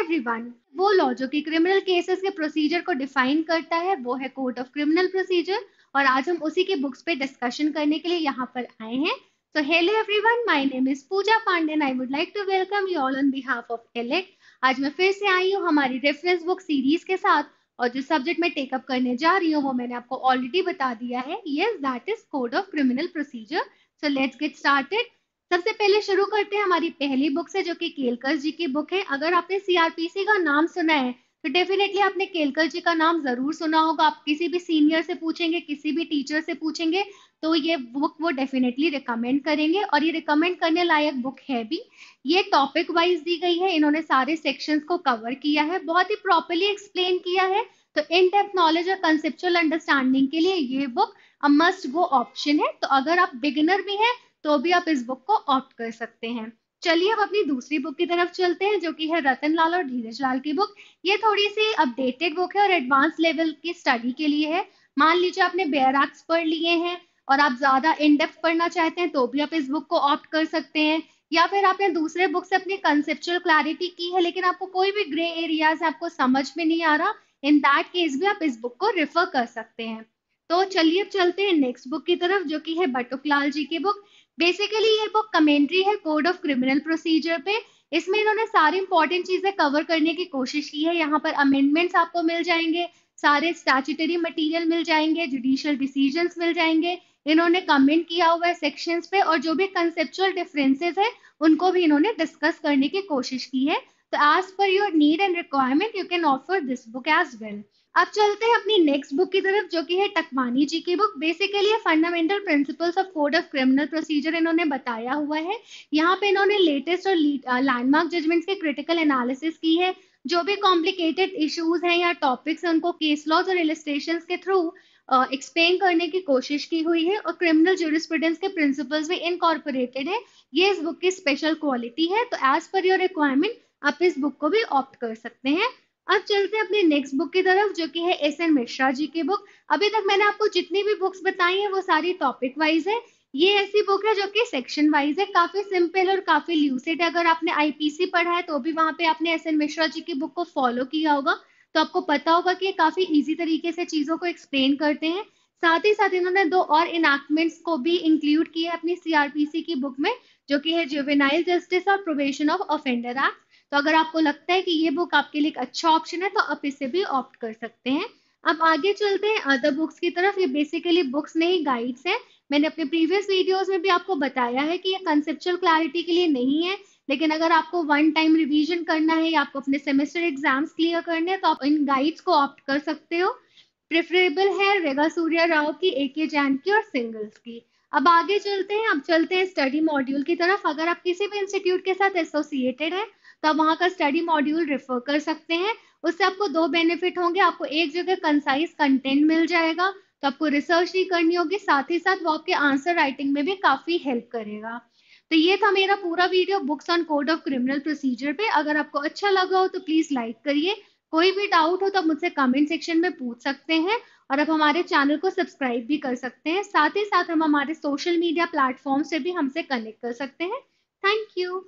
Everyone वो law जो कि क्रिमिनल केसेस के प्रोसीजर को डिफाइन करता है वो है कोड ऑफ़ क्रिमिनल प्रोसीजर और आज हम उसी के बुक्स पे डिस्कशन करने के लिए यहाँ पर आए हैं। So hello everyone, my name is Pooja Pandey and I would like to welcome you all on behalf of. आज मैं फिर से आई हूँ हमारी रेफरेंस बुक सीरीज़ के साथ और जो सब्जेक्ट मैं टेकअप करने जा रही हूँ वो मैंने आपको ऑलरेडी बता दिया है। Yes that is code of criminal procedure so let's get started सबसे पहले शुरू करते हैं हमारी पहली बुक से, जो कि केलकर जी की बुक है। अगर आपने सीआरपीसी का नाम सुना है तो डेफिनेटली आपने केलकर जी का नाम ज़रूर सुना होगा। आप किसी भी सीनियर से पूछेंगे, किसी भी टीचर से पूछेंगे तो ये बुक वो डेफिनेटली रिकमेंड करेंगे। और ये रिकमेंड करने लायक बुक है भी। ये टॉपिक वाइज दी गई है, इन्होंने सारे सेक्शंस को कवर किया है, बहुत ही प्रॉपरली एक्सप्लेन किया है। तो इन डेप्थ नॉलेज और कंसेप्चुअल अंडरस्टैंडिंग के लिए ये book a must go option है। तो अगर आप बिगिनर भी हैं तो भी आप इस बुक को ऑप्ट कर सकते हैं। चलिए अब अपनी दूसरी बुक की तरफ़ चलते हैं, जो कि है रतन लाल और धीरज लाल की बुक ये थोड़ी सी अपडेटेड बुक है और एडवांस लेवल की स्टडी के लिए है। मान लीजिए आपने बेयर एक्ट्स पढ़ लिए हैं और आप ज़्यादा इन डेप्थ पढ़ना चाहते हैं तो भी आप इस बुक को ऑप्ट कर सकते हैं। या फिर आपने दूसरे बुक से अपनी कंसेप्चुअल क्लैरिटी की है, लेकिन आपको कोई भी ग्रे एरियाज़ आपको समझ में नहीं आ रहा इन दैट केस भी आप इस बुक को रेफर कर सकते हैं। तो चलिए अब चलते हैं नेक्स्ट बुक की तरफ़, जो कि है बटुकलाल जी की बुक बेसिकली ये बुक कमेंट्री है कोड ऑफ़ क्रिमिनल प्रोसीजर पे। इसमें इन्होंने सारी इंपॉर्टेंट चीज़ें कवर करने की कोशिश की है। यहाँ पर अमेंडमेंट्स आपको मिल जाएँगे, सारे स्टैचुटरी मटेरियल मिल जाएँगे जुडिशियल डिसीज़न मिल जाएँगे। इन्होंने कमेंट किया हुआ है सेक्शंस पे और जो भी कंसेप्चुअल डिफरेंसेस है, उनको भी इन्होंने डिस्कस करने की कोशिश की है। तो as per your need and requirement you can offer this book as well अब चलते हैं अपनी नेक्स्ट बुक की तरफ़ जो कि है टकवानी जी की book basically fundamental principles of code of criminal procedure इन्होंने बताया हुआ है। यहाँ पे इन्होंने लेटेस्ट और लैंडमार्क जजमेंट्स के क्रिटिकल एनालिसिस की है। जो भी कॉम्प्लिकेटेड इश्यूज़ हैं या टॉपिक्स हैं उनको केस लॉज और इलिस्ट्रेशन के थ्रू एक्सप्लेन uh, करने की कोशिश की हुई है और क्रिमिनल जूरिस्प्रूडेंस के प्रिंसिपल्स भी इनकॉर्पोरेटेड है। ये इस बुक की स्पेशल क्वालिटी है। तो एज पर योर रिक्वायरमेंट आप इस बुक को भी ऑप्ट कर सकते हैं। अब चलते हैं अपनी नेक्स्ट बुक की तरफ़, जो कि है एस एन मिश्रा जी की बुक अभी तक मैंने आपको जितनी भी बुक्स बताई हैं, वो सारी टॉपिक वाइज है। ये ऐसी बुक है जो कि सेक्शन वाइज है। काफ़ी सिंपल और काफ़ी ल्यूसिड है। अगर आपने आईपीसी पढ़ा है तो भी वहाँ पे आपने एस एन मिश्रा जी की बुक को फॉलो किया होगा। तो आपको पता होगा कि ये काफ़ी इजी तरीके से चीज़ों को एक्सप्लेन करते हैं। साथ ही साथ इन्होंने दो और इनैक्टमेंट्स को भी इंक्लूड किया अपनी सीआरपीसी की बुक में, जो कि है जुवेनाइल जस्टिस और प्रोवेशन ऑफ़ ऑफेंडर एक्ट तो अगर आपको लगता है कि ये बुक आपके लिए एक अच्छा ऑप्शन है तो आप इसे भी ऑप्ट कर सकते हैं। अब आगे चलते हैं अदर बुक्स की तरफ़। ये बेसिकली बुक्स नहीं गाइड्स हैं। मैंने अपने प्रीवियस वीडियोस में भी आपको बताया है कि ये कंसेप्चुअल क्लैरिटी के लिए नहीं है, लेकिन अगर आपको वन टाइम रिवीजन करना है या आपको अपने सेमेस्टर एग्ज़ाम्स क्लियर करने हैं तो आप इन गाइड्स को ऑप्ट कर सकते हो। प्रेफरेबल है रेगा सूर्या राव की ए के जैन की और सिंगल्स की। अब आगे चलते हैं, अब चलते हैं स्टडी मॉड्यूल की तरफ़। अगर आप किसी भी इंस्टीट्यूट के साथ एसोसिएटेड है तो आप वहाँ का स्टडी मॉड्यूल रेफर कर सकते हैं। उससे आपको दो बेनिफिट होंगे, आपको एक जगह कंसाइज कंटेंट मिल जाएगा तो आपको रिसर्च नहीं करनी होगी, साथ ही साथ वो आपके आंसर राइटिंग में भी काफ़ी हेल्प करेगा। तो ये था मेरा पूरा video books on code of criminal procedure पे। अगर आपको अच्छा लगा हो तो प्लीज़ लाइक करिए कोई भी डाउट हो तो आप मुझसे कमेंट सेक्शन में पूछ सकते हैं और आप हमारे चैनल को सब्सक्राइब भी कर सकते हैं। साथ ही साथ हम हमारे सोशल मीडिया प्लेटफॉर्म से भी हमसे कनेक्ट कर सकते हैं। Thank you